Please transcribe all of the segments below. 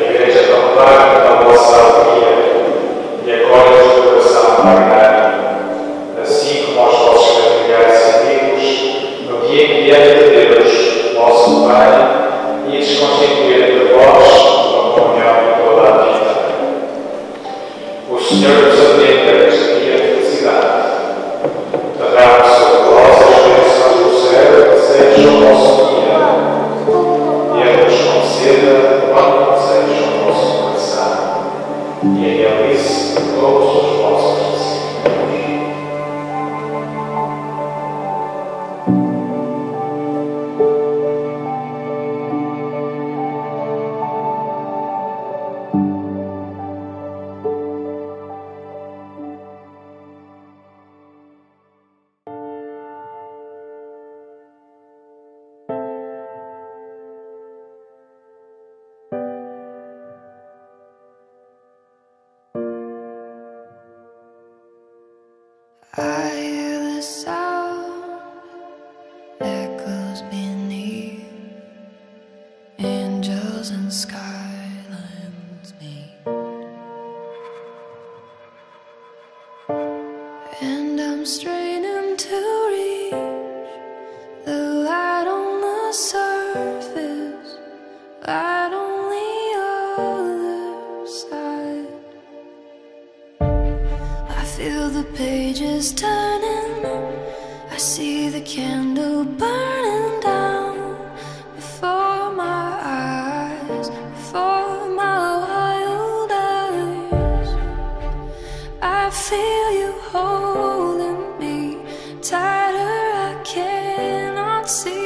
Igreja Católica da Vossa Alquia, e é agora de coração. E realize todos os vossos surface, light on the other side. I feel the pages turning. I see the candle burning down before my eyes, before my wild eyes. I feel you holding me tighter. I cannot see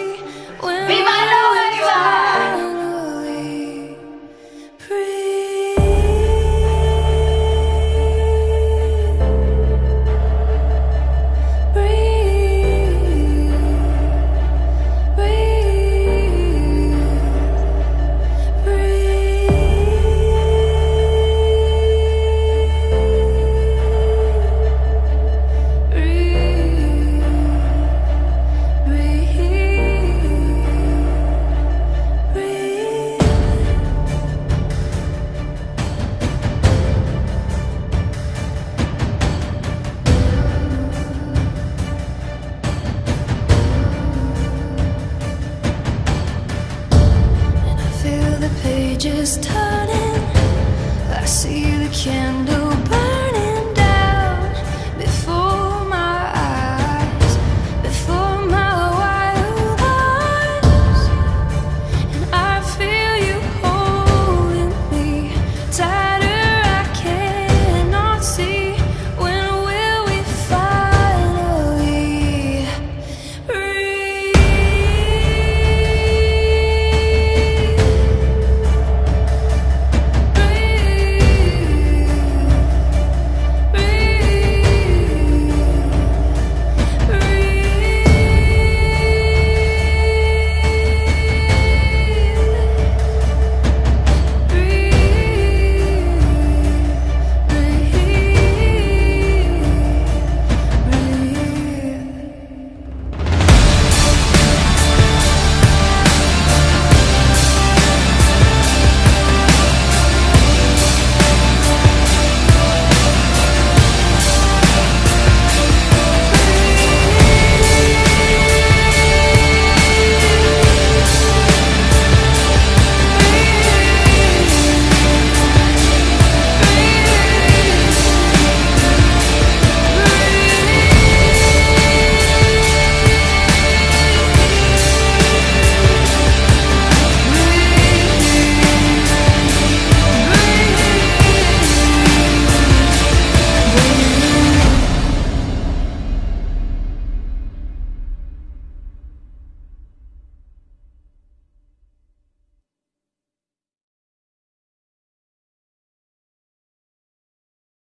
And